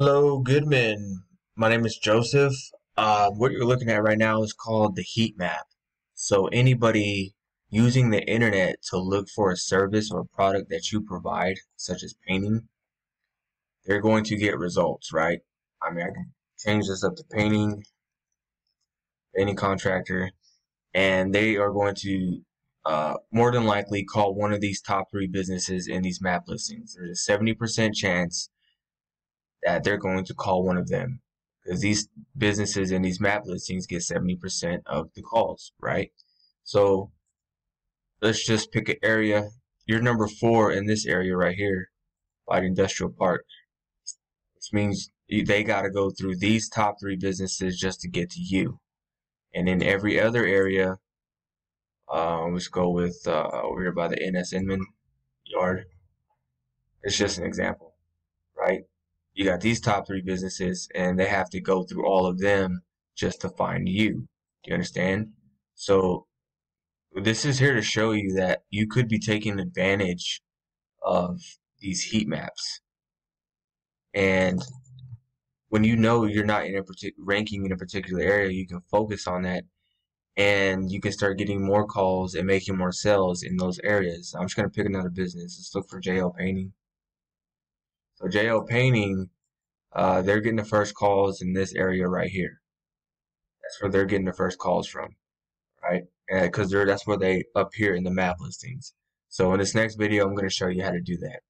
Hello, Goodman. My name is Joseph. Uh, what you're looking at right now is called the heat map. So anybody using the internet to look for a service or product that you provide, such as painting, they're going to get results, right? I mean, I can change this up to painting, painting contractor, and they are going to uh, more than likely call one of these top three businesses in these map listings. There's a 70% chance that they're going to call one of them because these businesses and these map listings get 70% of the calls, right? So let's just pick an area. You're number four in this area right here by the industrial park, which means they got to go through these top three businesses just to get to you. And in every other area, uh, let's go with uh, over here by the NS Inman yard. It's just an example, right? You got these top three businesses and they have to go through all of them just to find you. Do you understand? So this is here to show you that you could be taking advantage of these heat maps. And when you know you're not in a ranking in a particular area, you can focus on that and you can start getting more calls and making more sales in those areas. I'm just going to pick another business. Let's look for JL Painting. So JL Painting, uh, they're getting the first calls in this area right here. That's where they're getting the first calls from, right? Because they're that's where they appear in the map listings. So in this next video, I'm going to show you how to do that.